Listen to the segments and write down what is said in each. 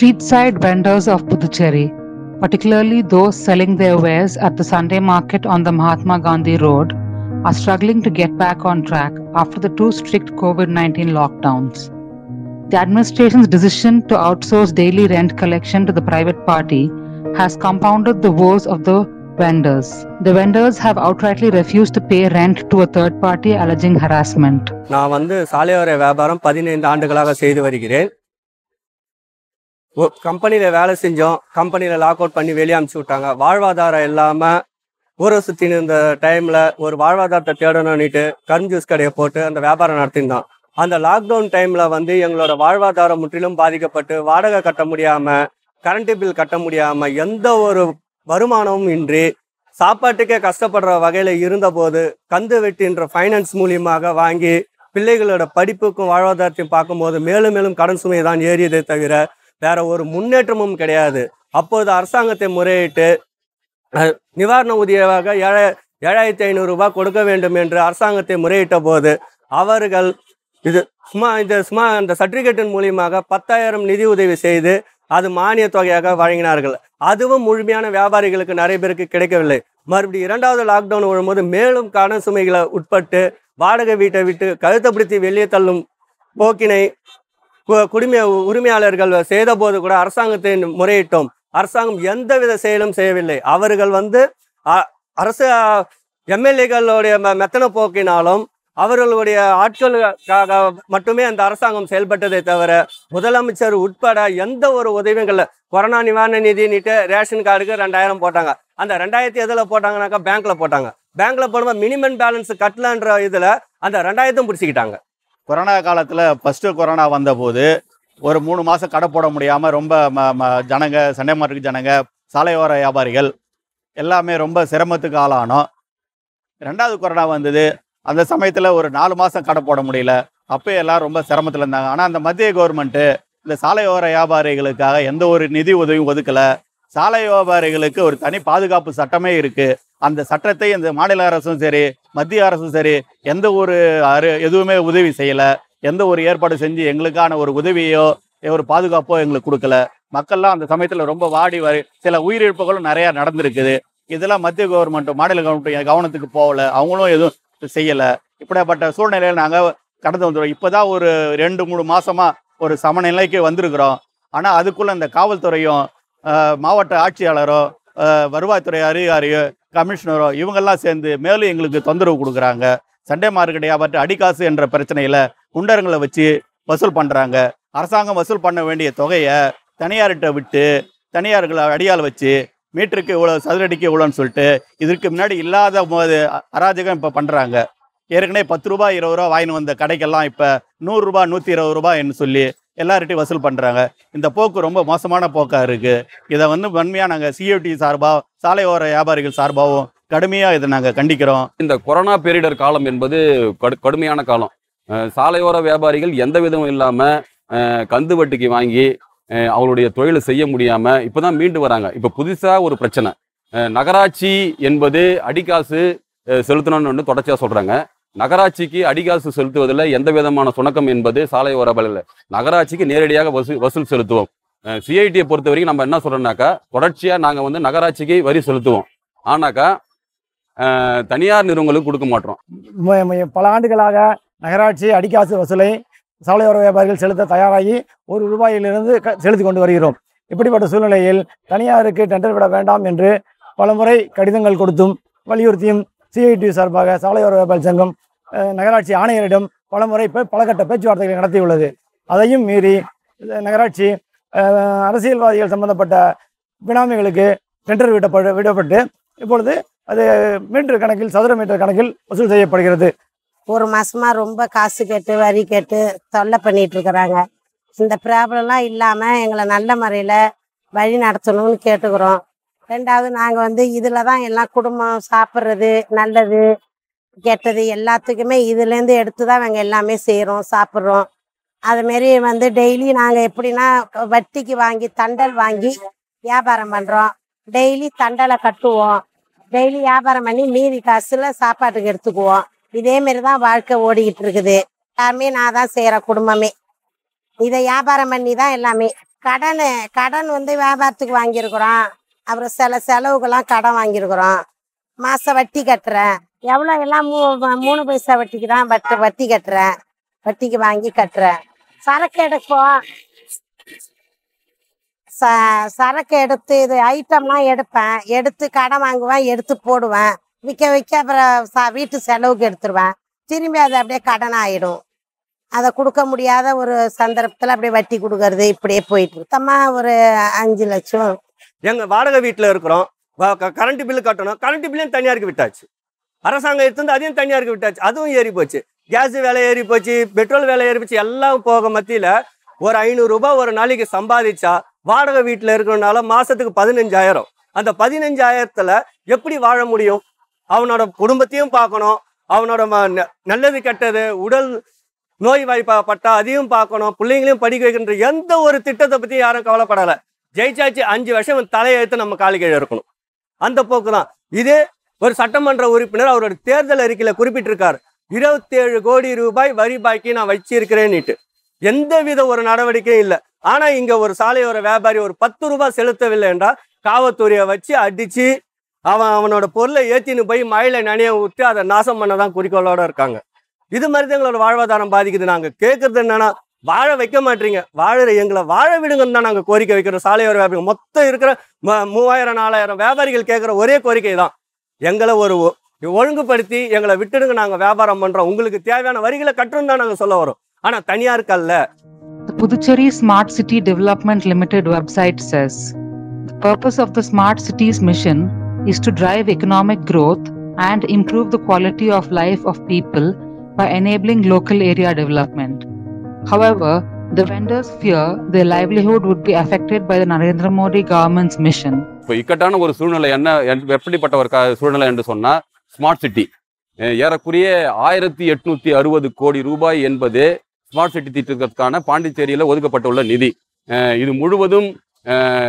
street side vendors of Puducherry, particularly those selling their wares at the Sunday market on the Mahatma Gandhi Road, are struggling to get back on track after the two strict COVID 19 lockdowns. The administration's decision to outsource daily rent collection to the private party has compounded the woes of the vendors. The vendors have outrightly refused to pay rent to a third party alleging harassment. நான் வந்து சாலையோர வியாபாரம் பதினைந்து ஆண்டுகளாக செய்து வருகிறேன் கம்பெனியில் வேலை செஞ்சோம். கம்பெனியில் லாக் அவுட் பண்ணி வெளியே அனுப்பிச்சு விட்டாங்க. வாழ்வாதாரம் இல்லாமல் ஊரை சுற்றின்னு இருந்த டைமில் ஒரு வாழ்வாதாரத்தை தேடணும்னுட்டு கரும் ஜூஸ் கடையை போட்டு அந்த வியாபாரம் நடத்தியிருந்தோம். அந்த லாக்டவுன் டைமில் வந்து எங்களோட வாழ்வாதாரம் முற்றிலும் பாதிக்கப்பட்டு வாடகை கட்ட முடியாமல் கரண்ட் பில் கட்ட முடியாமல் எந்த ஒரு வருமானமும் இன்றி சாப்பாட்டுக்கே கஷ்டப்படுற வகையில் இருந்தபோது கந்து வெட்டின்ற ஃபைனான்ஸ் மூலியமாக வாங்கி பிள்ளைகளோட படிப்புக்கும் வாழ்வாதாரத்தையும் பார்க்கும்போது மேலும் மேலும் கடன் சுமை தான் ஏறியதே தவிர வேற ஒரு முன்னேற்றமும் கிடையாது. அப்போது அரசாங்கத்தை முறையிட்டு நிவாரண உதவியாக ஏழை ஏழாயிரத்தி ஐநூறுரூபா கொடுக்க வேண்டும் என்று அரசாங்கத்தை முறையிட்ட போது அவர்கள் இது சும்மா இந்த சும்மா அந்த சர்டிஃபிகேட்டின் மூலியமாக பத்தாயிரம் நிதி உதவி செய்து அது மானிய தொகையாக வழங்கினார்கள். அதுவும் முழுமையான வியாபாரிகளுக்கு நிறைய பேருக்கு கிடைக்கவில்லை. மறுபடியும் இரண்டாவது லாக்டவுன் வரும்போது மேலும் கடன் சுமைகளை உட்பட்டு வாடகை வீட்டை விட்டு கழுத்தப்படுத்தி வெளியே தள்ளும் போக்கினை குடிமை உரிமையாளர்கள் செய்த போது கூட அரசாங்கத்தை முறையிட்டோம். அரசாங்கம் எந்தவித செயலும் செய்யவில்லை. அவர்கள் வந்து அ- அரசு எம்எல்ஏக்களுடைய மெத்தன போக்கினாலும் அவர்களுடைய ஆட்களுக்காக மட்டுமே அந்த அரசாங்கம் செயல்பட்டதை தவிர முதலமைச்சர் உட்பட எந்த ஒரு உதவியும் கொரோனா நிவாரண நிதினிட்டு ரேஷன் கார்டுக்கு ரெண்டாயிரம் போட்டாங்க. அந்த ரெண்டாயிரத்தி எதில் போட்டாங்கனாக்கா பேங்க்ல போட்டாங்க. பேங்க்ல போடும்போது மினிமம் பேலன்ஸ் கட்டலன்ற இதில் அந்த ரெண்டாயிரத்தும் பிடிச்சிக்கிட்டாங்க. கொரோனா காலத்தில் ஃபஸ்ட்டு கொரோனா வந்தபோது ஒரு மூணு மாதம் கடை போட முடியாமல் ரொம்ப ம ம ஜனங்க சண்டை மார்க்கெட் ஜனங்க சாலையோர வியாபாரிகள் எல்லாமே ரொம்ப சிரமத்துக்கு ஆளானோம். ரெண்டாவது கொரோனா வந்தது. அந்த சமயத்தில் ஒரு நாலு மாதம் கடை போட முடியல. அப்போ எல்லாம் ரொம்ப சிரமத்தில் இருந்தாங்க. ஆனால் அந்த மத்திய கவர்மெண்ட்டு இந்த சாலையோர வியாபாரிகளுக்காக எந்த ஒரு நிதி உதவியும் ஒதுக்கலை. சாலை வியாபாரிகளுக்கு ஒரு தனி பாதுகாப்பு சட்டமே இருக்குது அந்த சட்டத்தை இந்த மாநில அரசும் சரி மத்திய அரசும் சரி எந்த ஒரு அரு எதுவுமே உதவி செய்யலை. எந்த ஒரு ஏற்பாடு செஞ்சு எங்களுக்கான ஒரு உதவியோ ஒரு பாதுகாப்போ எங்களுக்கு கொடுக்கல. மக்கள்லாம் அந்த சமயத்தில் ரொம்ப வாடி வரி சில உயிரிழப்புகளும் நிறையா நடந்திருக்குது. இதெல்லாம் மத்திய கவர்மெண்ட்டும் மாநில கவர்மெண்ட்டும் கவனத்துக்கு போகல. அவங்களும் எதுவும் செய்யலை. இப்படிப்பட்ட சூழ்நிலையில் நாங்கள் கடந்து வந்துடுவோம் இப்போ தான் ஒரு ரெண்டு மூணு மாதமாக ஒரு சமநிலைக்கு வந்திருக்கிறோம். ஆனால் அதுக்குள்ளே இந்த காவல்துறையும் மாவட்ட ஆட்சியாளரோ வருவாய்த்துறை அதிகாரியோ கமிஷனரோ இவங்கெல்லாம் சேர்ந்து மேலும் எங்களுக்கு தொந்தரவு கொடுக்குறாங்க. சண்டே மார்க்கெட் வியாபாரத்தை அடிக்காசு என்ற பிரச்சனையில் குண்டரங்களை வச்சு வசூல் பண்ணுறாங்க அரசாங்கம் வசூல் பண்ண வேண்டிய தொகையை தனியார்கிட்ட விட்டு தனியார்களை அடியால் வச்சு மீட்டருக்கு இவ்வளோ சதுரடிக்கு இவ்வளோன்னு சொல்லிட்டு இதற்கு முன்னாடி இல்லாத அராஜகம் இப்போ பண்ணுறாங்க ஏற்கனவே பத்து ரூபாய் இருபது ரூபா வாங்கின்னு வந்த கடைக்கெல்லாம் இப்போ நூறுரூபா நூற்றி இருபது ரூபாய்ன்னு சொல்லி எல்லார்கிட்டையும் வசூல் பண்ணுறாங்க இந்த போக்கு ரொம்ப மோசமான போக்காக இருக்குது இதை வந்து வன்மையாக நாங்கள் சிஓடி சார்பாக சாலையோர வியாபாரிகள் சார்பாகவும் கடுமையாக இதை நாங்கள் கண்டிக்கிறோம். இந்த கொரோனா பேரிடர் காலம் என்பது கடு கடுமையான காலம். சாலையோர வியாபாரிகள் எந்த விதமும் இல்லாமல் கந்து வட்டிக்கு வாங்கி அவங்களுடைய தொழிலை செய்ய முடியாமல் இப்போ தான் மீண்டு வராங்க. இப்போ புதுசாக ஒரு பிரச்சனை. நகராட்சி என்பது அடிக்காசு செலுத்தணும்னு தொடர்ச்சியாக சொல்கிறாங்க நகராட்சிக்கு அடிக்காசு செலுத்துவதில் எந்த விதமான சுணக்கம் என்பது சாலை ஓரபலில் நகராட்சிக்கு நேரடியாக வசூல் வசூல் செலுத்துவோம். சிஐடியை பொறுத்த வரைக்கும் நம்ம என்ன சொல்கிறோம்னாக்கா தொடர்ச்சியாக நாங்கள் வந்து நகராட்சிக்கு வரி செலுத்துவோம். ஆனாக்கா தனியார் நிறுவனங்களுக்கு கொடுக்க மாட்டோம். பல ஆண்டுகளாக நகராட்சி அடிக்காசு வசூலை சாலையோர வியாபாரிகள் செலுத்த தயாராகி ஒரு ரூபாயிலிருந்து க செலுத்தி கொண்டு வருகிறோம். இப்படிப்பட்ட சூழ்நிலையில் தனியாருக்கு டெண்டர் விட வேண்டாம் என்று பலமுறை கடிதங்கள் கொடுத்தும் வலியுறுத்தியும் சிஐடி சார்பாக சாலையோர வியாபாரி சங்கம் நகராட்சி ஆணையரிடம் பலமுறை பே- பலகட்ட பேச்சுவார்த்தைகளை நடத்தியுள்ளது. அதையும் மீறி இந்த நகராட்சி அரசியல்வாதிகள் சம்பந்தப்பட்ட பினாமிகளுக்கு டெண்டர் விடப்பட்டு விடப்பட்டு இப்பொழுது அது மீட்டர் கணக்கில் சதுர மீட்டர் கணக்கில் வசூல் செய்யப்படுகிறது. ஒரு மாசமா ரொம்ப காசு கேட்டு வரி கேட்டு தொல்லை பண்ணிட்டு இருக்கிறாங்க. இந்த ப்ராப்ளம்லாம் இல்லாமல் எங்களை நல்ல முறையில் வழி நடத்தணும்னு கேட்டுக்கிறோம். ரெண்டாவது நாங்கள் வந்து இதில் தான் எல்லாம் குடும்பம் சாப்பிட்றது நல்லது கெட்டது எல்லாத்துக்குமே இதுலேருந்து எடுத்து தான் நாங்கள் எல்லாமே செய்கிறோம் சாப்பிட்றோம். அதுமாரி வந்து டெய்லி நாங்கள் எப்படின்னா வட்டிக்கு வாங்கி தண்டல் வாங்கி வியாபாரம் பண்ணுறோம் டெய்லி தண்டலை கட்டுவோம். டெய்லி வியாபாரம் பண்ணி மீதி காசுல சாப்பாட்டுக்கு எடுத்துக்குவோம். இதே தான் வாழ்க்கை ஓடிக்கிட்டு இருக்குது. எல்லாமே நான் தான் செய்கிறேன் குடும்பமே. இதை வியாபாரம் பண்ணி தான் எல்லாமே. கடன் கடன் வந்து வியாபாரத்துக்கு வாங்கியிருக்கிறோம். அப்புறம் சில செலவுக்கெல்லாம் கடன் வாங்கியிருக்கிறோம். மாதம் வட்டி கட்டுறேன். எவ்வளோ எல்லாம் மூ மூணு பைசா வட்டிக்கு தான் வட்டி வட்டி கட்டுறேன். வட்டிக்கு வாங்கி கட்டுறேன். சரக்கு எடுப்போம் ச சரக்கு எடுத்து இது ஐட்டம்லாம் எடுப்பேன். எடுத்து கடன் வாங்குவேன் எடுத்து போடுவேன். விற்க விற்க அப்புறம் ச வீட்டு செலவுக்கு எடுத்துருவேன். திரும்பி அது அப்படியே கடன் ஆகிடும் அதை கொடுக்க முடியாத ஒரு சந்தர்ப்பத்தில் அப்படியே வட்டி கொடுக்கறது இப்படியே போயிட்டு சுத்தமாக ஒரு அஞ்சு லட்சம் எங்கள் வாடகை வீட்டில் இருக்கிறோம். கரண்ட் பில்லு கட்டணும். கரண்ட் பில்லையும் தனியாருக்கு விட்டாச்சு? அரசாங்கம் எடுத்து அதையும் தனியாருக்கு விட்டாச்சு. அதுவும் ஏறி போச்சு. கேஸ் விலை ஏறி போச்சு பெட்ரோல் விலை ஏறி போச்சு எல்லாம் போக மத்தியில் ஒரு ஐநூறுரூபா ஒரு நாளைக்கு சம்பாதிச்சா வாடகை வீட்டில் இருக்கிறனால மாதத்துக்கு பதினஞ்சாயிரம். அந்த பதினஞ்சாயிரத்தில் எப்படி வாழ முடியும்? அவனோட குடும்பத்தையும் பார்க்கணும். அவனோட ம- நல்லது கெட்டது உடல் நோய் வாய்ப்பட்டா அதையும் பார்க்கணும். பிள்ளைங்களையும் படிக்க வைக்கின்ற எந்த ஒரு திட்டத்தை பற்றி யாரும் கவலைப்படலை. ஜெயிச்சாச்சு அஞ்சு வருஷம் தலையெழுத்து நம்ம காலு கீழே இருக்கணும் அந்த போக்கு தான் இதே ஒரு சட்டமன்ற உறுப்பினர் அவரோட தேர்தல் அறிக்கையில் குறிப்பிட்டிருக்கார். இருபத்தேழு கோடி ரூபாய் வரி பாக்கி நான் வச்சிருக்கிறேன்னுட்டு. எந்த வித ஒரு நடவடிக்கையும் இல்லை. ஆனால் இங்கே ஒரு சாலையோர வியாபாரி ஒரு பத்து ரூபாய் செலுத்தவில்லை என்றால் காவல்துறையை வச்சு அடித்து அவன் அவனோட பொருளை ஏற்றின்னு போய் மழையில நனைய விட்டு அதை நாசம் பண்ணதான் குறிக்கோளோட இருக்காங்க. இது மாதிரி தான் எங்களோட வாழ்வாதாரம் பாதிக்குது. நாங்கள் கேட்குறது என்னன்னா வாழ வைக்க மாட்டீங்க வாழற எங்களை வாழ விடுங்கன்னு தான் நாங்க கோரிக்கை வைக்கிறோம் சாலையோர வியாபாரிகள் மொத்தம் இருக்கிற ம- மூவாயிரம் நாலாயிரம் வியாபாரிகள் கேட்குற ஒரே கோரிக்கை தான் எங்களை ஒரு ஒ- ஒழுங்குபடுத்தி எங்களை விட்டுடுங்க நாங்க வியாபாரம் பண்றோம் உங்களுக்கு தேவையான வரிகளை கட்டணும் தான் நாங்க சொல்ல வரோம் ஆனா தனியாருக்கு அல்ல The Puducherry Smart City Development Limited website says the purpose of the Smart Cities mission is to drive economic growth and improve the quality of life of people by enabling local area development. However, the vendors fear their livelihood would be affected by the Narendra Modi government's mission. இப்போ இக்கட்டான ஒரு சூழ்நிலை என்ன என்- எப்படிப்பட்ட ஒரு சூழ்நிலை என்று சொன்னால் ஸ்மார்ட் சிட்டி ஏறக்குரிய ஏறக்குறைய ஆயிரத்தி எட்நூத்தி அறுபது கோடி ரூபாய் என்பது ஸ்மார்ட் சிட்டி திட்டத்திற்கான பாண்டிச்சேரியில் ஒதுக்கப்பட்டுள்ள நிதி அஹ் இது முழுவதும்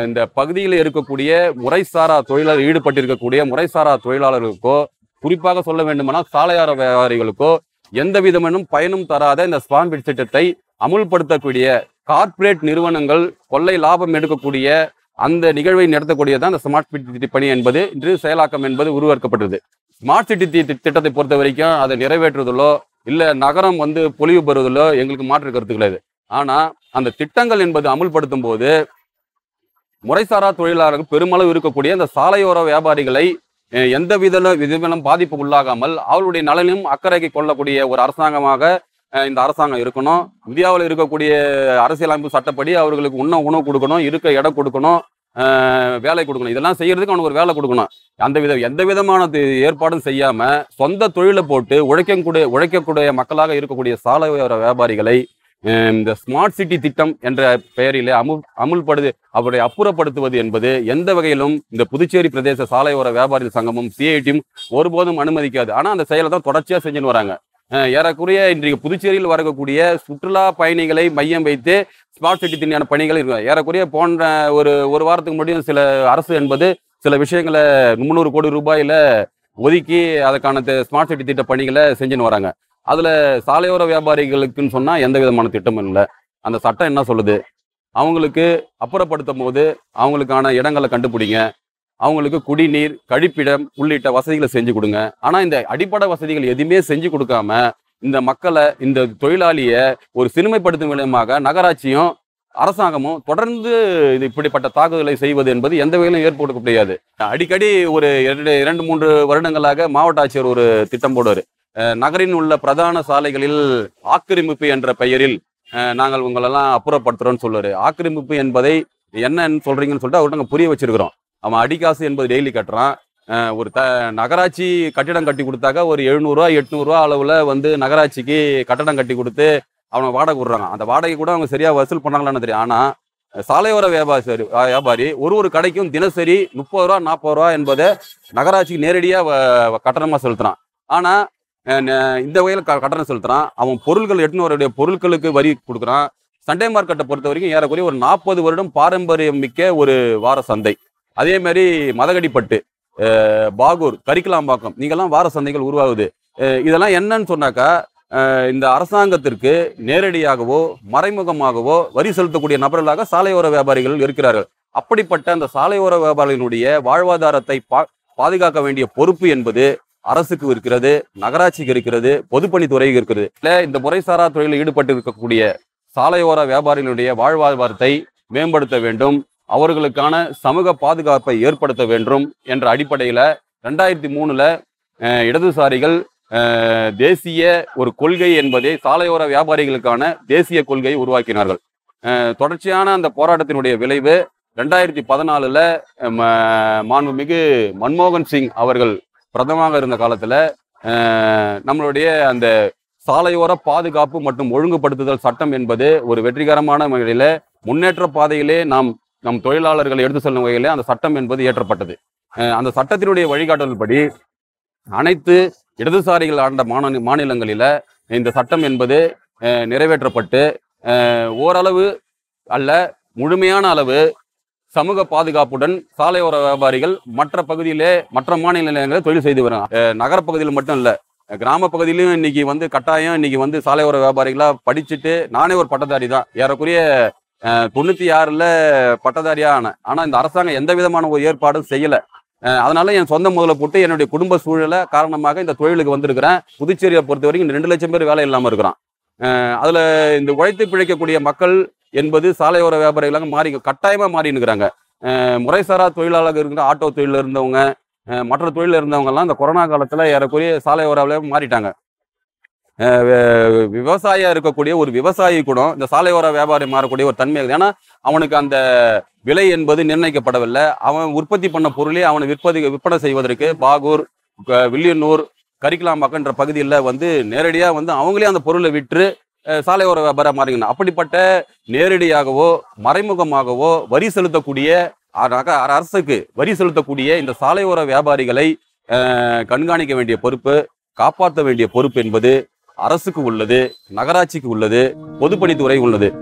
இந்த பகுதியில் இருக்கக்கூடிய முறைசாரா தொழிலாளர் ஈடுபட்டிருக்கக்கூடிய முறைசாரா தொழிலாளர்களுக்கோ குறிப்பாக சொல்ல வேண்டுமானால் சாலையார வியாபாரிகளுக்கோ எந்த விதமெனும் பயனும் தராத இந்த ஸ்மார்ட் திட்டத்தை அமுல்படுத்தக்கூடிய கார்ப்பரேட் நிறுவனங்கள் கொள்ளை லாபம் எடுக்கக்கூடிய அந்த நிகழ்வை நடத்தக்கூடியதான் இந்த ஸ்மார்ட் சிட்டி பணி என்பது. இன்று செயலாக்கம் என்பது உருவாக்கப்பட்டது. ஸ்மார்ட் சிட்டி திட்டத்தை பொறுத்த வரைக்கும் அதை நிறைவேற்றுவதிலோ இல்லை நகரம் வந்து பொலிவு பெறுவதிலோ எங்களுக்கு மாற்று கருத்து கிடையாது ஆனால் அந்த திட்டங்கள் என்பது அமுல்படுத்தும் போது முறைசாரா தொழிலாளர்கள் பெருமளவு இருக்கக்கூடிய அந்த சாலையோர வியாபாரிகளை எந்த வித விதவிலும் பாதிப்பு உள்ளாகாமல் அவளுடைய நலனையும் அக்கறைக்கு கொள்ளக்கூடிய ஒரு அரசாங்கமாக இந்த அரசாங்கம் இருக்கணும். இந்தியாவில் இருக்கக்கூடிய அரசியலமைப்பு சட்டப்படி அவர்களுக்கு உண்ண உணவு கொடுக்கணும் இருக்க இடம் கொடுக்கணும் வேலை கொடுக்கணும். இதெல்லாம் செய்யறதுக்கு அவனுக்கு ஒரு வேலை கொடுக்கணும். அந்த வித எந்த விதமான ஏற்பாடும் செய்யாம சொந்த தொழிலை போட்டு உழைக்கக்கூடிய உழைக்கக்கூடிய மக்களாக இருக்கக்கூடிய சாலை வியாபாரிகளை இந்த ஸ்மார்ட் சிட்டி திட்டம் என்ற பெயரில் அமுல் அமுல்படுது அவரை அப்புறப்படுத்துவது என்பது எந்த வகையிலும் இந்த புதுச்சேரி பிரதேச சாலையோர வியாபாரி சங்கமும் சிஐடியும் ஒருபோதும் அனுமதிக்காது. ஆனால் அந்த செயலை தான் தொடர்ச்சியாக செஞ்சுன்னு வராங்க. ஏறக்குறைய இன்றைக்கு புதுச்சேரியில் வரக்கூடிய சுற்றுலா பயணிகளை மையம் வைத்து ஸ்மார்ட் சிட்டி திண்டியான பணிகள் இருக்கும் ஏறக்குறைய போன்ற ஒரு ஒரு வாரத்துக்கு முன்னாடியும் சில அரசு என்பது சில விஷயங்களை முந்நூறு கோடி ரூபாயில் ஒதுக்கி அதுக்கான ஸ்மார்ட் சிட்டி திட்ட பணிகளை செஞ்சுன்னு வராங்க. அதுல சாலையோர வியாபாரிகளுக்குன்னு சொன்னா எந்த விதமான திட்டமும் இல்லை. அந்த சட்டம் என்ன சொல்லுது? அவங்களுக்கு அப்புறப்படுத்தும் போது அவங்களுக்கான இடங்களை கண்டுபிடிங்க. அவங்களுக்கு குடிநீர் கழிப்பிடம் உள்ளிட்ட வசதிகளை செஞ்சு கொடுங்க. ஆனால் இந்த அடிப்படை வசதிகள் எதுவுமே செஞ்சு கொடுக்காம இந்த மக்களை இந்த தொழிலாளியை ஒரு சிறுமைப்படுத்தும் விதமாக நகராட்சியும் அரசாங்கமும் தொடர்ந்து இது இப்படிப்பட்ட தாக்குதலை செய்வது என்பது எந்த வகையிலும் ஏற்படுத்த முடியாது அடிக்கடி ஒரு இரண்டு இரண்டு மூன்று வருடங்களாக மாவட்ட ஆட்சியர் ஒரு திட்டம் போடுவார். நகரின் உள்ள பிரதான சாலைகளில் ஆக்கிரமிப்பு என்ற பெயரில் நாங்கள் உங்களெல்லாம் அப்புறப்படுத்துகிறோம்னு சொல்லுவார். ஆக்கிரமிப்பு என்பதை என்னன்னு சொல்கிறீங்கன்னு சொல்லிட்டு அவர்கிட்ட நாங்கள் புரிய வச்சிருக்கிறோம். அவன் அடிக்காசு என்பது டெய்லி கட்டுறான். ஒரு த நகராட்சி கட்டிடம் கட்டி கொடுத்தாக்க ஒரு எழுநூறுவா எட்நூறுவா அளவில் வந்து நகராட்சிக்கு கட்டடம் கட்டி கொடுத்து அவங்க வாடகை விடுறாங்க. அந்த வாடகை கூட அவங்க சரியாக வசூல் பண்ணாங்களான்னு தெரியும் ஆனால் சாலையோர வியாபாரி வியாபாரி ஒரு ஒரு கடைக்கும் தினசரி முப்பது ரூபா நாற்பது ரூபா என்பதை நகராட்சிக்கு நேரடியாக கட்டணமாக செலுத்துறான். ஆனால் Uh, இந்த வகையில் க கட்டணம் செலுத்துறான். அவன் பொருட்கள் எட்டுன்னு பொருட்களுக்கு வரி கொடுக்குறான். சண்டே மார்க்கெட்டை பொறுத்த வரைக்கும் ஏறக்குறைய ஒரு நாற்பது வருடம் பாரம்பரியம் மிக்க ஒரு வார சந்தை. அதே மாதிரி மதகடிப்பட்டு பாகூர் கரிக்கலாம்பாக்கம் நீங்கெல்லாம் வார சந்தைகள் உருவாகுது. இதெல்லாம் என்னன்னு சொன்னாக்கா இந்த அரசாங்கத்திற்கு நேரடியாகவோ மறைமுகமாகவோ வரி செலுத்தக்கூடிய நபர்களாக சாலையோர வியாபாரிகள் இருக்கிறார்கள். அப்படிப்பட்ட அந்த சாலையோர வியாபாரிகளுடைய வாழ்வாதாரத்தை பா பாதுகாக்க வேண்டிய பொறுப்பு என்பது அரசுக்கு இருக்கிறது நகராட்சிக்கு இருக்கிறது பொதுப்பணித்துறைக்கு இருக்கிறது. இல்லை இந்த முறைசாரா துறையில் ஈடுபட்டு இருக்கக்கூடிய சாலையோர வியாபாரிகளுடைய வாழ்வாதாரத்தை மேம்படுத்த வேண்டும் அவர்களுக்கான சமூக பாதுகாப்பை ஏற்படுத்த வேண்டும் என்ற அடிப்படையில் ரெண்டாயிரத்தி மூணில் இடதுசாரிகள் தேசிய ஒரு கொள்கை என்பதை சாலையோர வியாபாரிகளுக்கான தேசிய கொள்கையை உருவாக்கினார்கள். தொடர்ச்சியான அந்த போராட்டத்தினுடைய விளைவு ரெண்டாயிரத்தி பதினாலில் மாண்புமிகு மன்மோகன் சிங் அவர்கள் பிரதமாக இருந்த காலத்தில் நம்மளுடைய அந்த சாலையோர பாதுகாப்பு மற்றும் ஒழுங்குபடுத்துதல் சட்டம் என்பது ஒரு வெற்றிகரமான வகையில் முன்னேற்ற பாதையிலே நாம் நம் தொழிலாளர்களை எடுத்து செல்லும் வகையிலே அந்த சட்டம் என்பது ஏற்றப்பட்டது அந்த சட்டத்தினுடைய வழிகாட்டல்படி அனைத்து இடதுசாரிகள் ஆண்ட மாநில மாநிலங்களில் இந்த சட்டம் என்பது நிறைவேற்றப்பட்டு ஓரளவு அல்ல முழுமையான அளவு சமூக பாதுகாப்புடன் சாலையோர வியாபாரிகள் மற்ற பகுதியிலே மற்ற மாநிலங்களில் தொழில் செய்து வராங்க நகரப்பகுதியில் மட்டும் இல்லை கிராம பகுதியிலும் இன்னைக்கு வந்து கட்டாயம் இன்னைக்கு வந்து சாலையோர வியாபாரிகளாக படிச்சுட்டு நானே ஒரு பட்டதாரி தான். ஏறக்குறைய தொண்ணூற்றி ஆறில் பட்டதாரியாக ஆனேன் ஆனால் இந்த அரசாங்கம் எந்த விதமான ஒரு ஏற்பாடும் செய்யலை. அதனால என் சொந்த முதல போட்டு என்னுடைய குடும்ப சூழலை காரணமாக இந்த தொழிலுக்கு வந்திருக்கிறேன். புதுச்சேரியை பொறுத்த வரைக்கும் ரெண்டு லட்சம் பேர் வேலை இல்லாமல் இருக்கிறான். அதில் இந்த உழைத்து பிழைக்கக்கூடிய மக்கள் என்பது சாலையோர வியாபாரிகளாக மாறி கட்டாயமாக மாறினுக்கிறாங்க முறைசாரா தொழிலாளர்கள் இருக்கிற ஆட்டோ தொழிலில் இருந்தவங்க மற்ற தொழிலில் இருந்தவங்கெல்லாம் இந்த கொரோனா காலத்தில் ஏறக்குரிய சாலையோர மாறிட்டாங்க. விவசாயியாக இருக்கக்கூடிய ஒரு விவசாயி கூட இந்த சாலையோர வியாபாரி மாறக்கூடிய ஒரு தன்மை ஏன்னா அவனுக்கு அந்த விலை என்பது நிர்ணயிக்கப்படவில்லை. அவன் உற்பத்தி பண்ண பொருளே அவனை விற்பதி விற்பனை செய்வதற்கு பாகூர் வில்லியனூர் கரிக்கலாம்பாக்கன்ற பகுதியில் வந்து நேரடியாக வந்து அவங்களே அந்த பொருளை விற்று சாலையோர வியாபாரம் மாறிங்க அப்படிப்பட்ட நேரடியாகவோ மறைமுகமாகவோ வரி செலுத்தக்கூடிய அரசுக்கு வரி செலுத்தக்கூடிய இந்த சாலையோர வியாபாரிகளை கண்காணிக்க வேண்டிய பொறுப்பு காப்பாற்ற வேண்டிய பொறுப்பு என்பது அரசுக்கு உள்ளது நகராட்சிக்கு உள்ளது பொதுப்பணித்துறை உள்ளது.